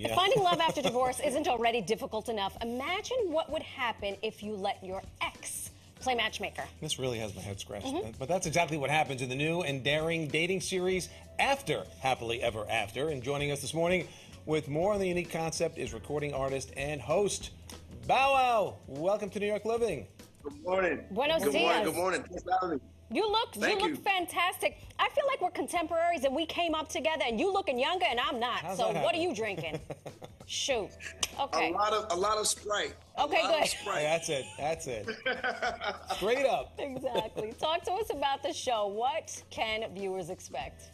Yeah. Finding love after divorce isn't already difficult enough. Imagine what would happen if you let your ex play matchmaker. This really has my head scratched. Mm-hmm. But that's exactly what happens in the new and daring dating series after Happily Ever After. And joining us this morning with more on the unique concept is recording artist and host Bow Wow. Welcome to New York Living. Good morning. Buenos good dias. morning. Good morning. Thanks for having me. You look Thank you look you. fantastic. I feel like we're contemporaries and we came up together and you looking younger and I'm not. How's so that what are you drinking? Shoot. Okay. A lot of a lot of Sprite. Okay, a lot good. Sprite. Hey, that's it. That's it. Straight up. Exactly. Talk to us about the show. What can viewers expect?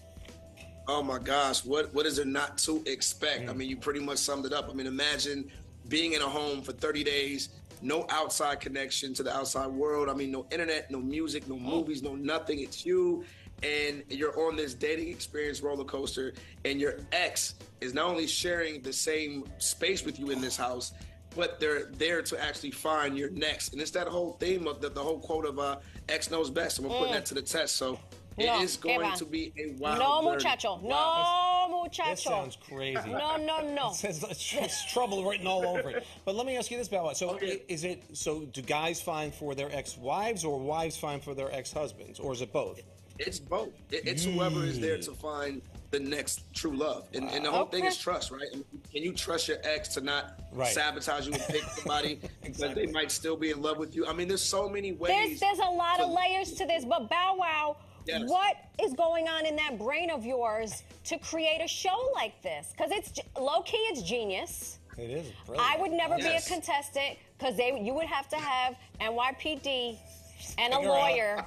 Oh my gosh, what what is there not to expect? I mm. mean, you pretty much summed it up. I mean, imagine being in a home for 30 days, no outside connection to the outside world. I mean, no internet, no music, no movies, no nothing. It's you and you're on this dating experience roller coaster and your ex is not only sharing the same space with you in this house, but they're there to actually find your next. And it's that whole theme of the, the whole quote of uh, X knows best. And we're putting that to the test. So No, it is going to be a wild no journey. muchacho. Wow. No muchacho. This sounds crazy. No, no, no. It's, it's, it's trouble written all over it. But let me ask you this, Bow Wow. So Okay. is it so? Do guys find for their ex-wives, or wives find for their ex-husbands, or is it both? It's both. It's whoever is there to mm. find the next true love. And, and the whole thing is trust, right? Can you trust your ex to not Right. sabotage you and pick somebody that Exactly. they might still be in love with you? I mean, there's so many ways. there's a lot of layers to this, but Bow Wow, Yes. what is going on in that brain of yours to create a show like this? Because it's ge- low key, it's genius. It is. Brilliant. I would never Yes. be a contestant because they you would have to have NYPD and a Figure out. lawyer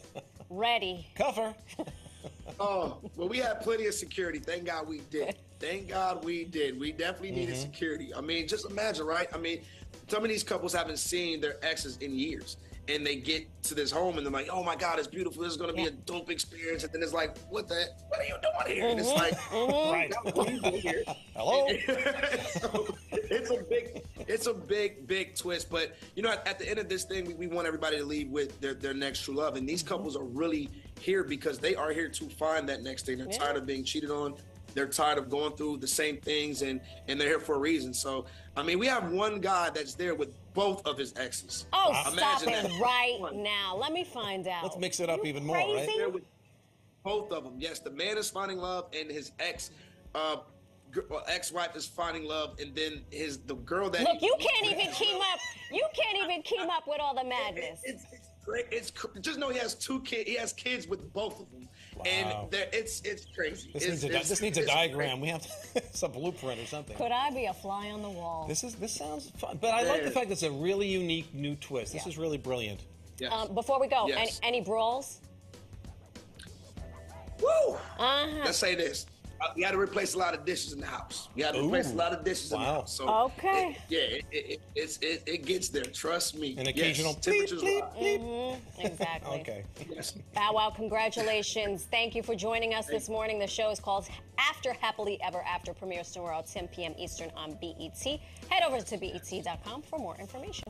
ready. Cuff her. Oh, well, we had plenty of security. Thank God we did. Thank God we did. We definitely needed Mm-hmm. security. I mean, just imagine, right? I mean, some of these couples haven't seen their exes in years. And they get to this home and they're like, oh my God, it's beautiful. This is going to be a dope experience. And then it's like, what the, what are you doing here? And it's Mm-hmm. like, Right. what are you doing here? Hello. so it's a big, it's a big, big twist. But you know, at, at the end of this thing, we, we want everybody to leave with their, their next true love. And these couples are really here because they are here to find that next thing. They're Yeah. tired of being cheated on. They're tired of going through the same things, and and they're here for a reason. So, I mean, we have one guy that's there with both of his exes. Oh, Wow. stop Imagine it that. right One. now. Let me find out. Let's mix it up You even more, right? There with both of them. Yes, the man is finding love, and his ex. Uh, ex-wife is finding love, and then his the girl that Look, he- you can't even keep up. You can't even keep up with all the madness. It's, it's great. It's cr- just know he has two kids. He has kids with both of them, Wow. and it's it's crazy. This It's- needs a, it's- this needs a it's diagram. We have to, some blueprint or something. Could I be a fly on the wall? This is this sounds fun, but I like the fact that it's a really unique new twist. This Yeah. is really brilliant. Yes. Um, before we go, Yes. any, any brawls? Woo! Uh-huh. Let's say this. Uh, we had to replace a lot of dishes in the house. We had to replace a lot of dishes in the Wow. house. So Okay. it- yeah, it, it, it, it's, it, it gets there. Trust me. An Yes, occasional bleep, temperatures bleep, rise. bleep. Exactly. Okay. Yes. Bow Wow, congratulations. Thank you for joining us this morning. The show is called After Happily Ever After, premieres tomorrow at 10 p.m. Eastern on BET. Head over to BET.com for more information.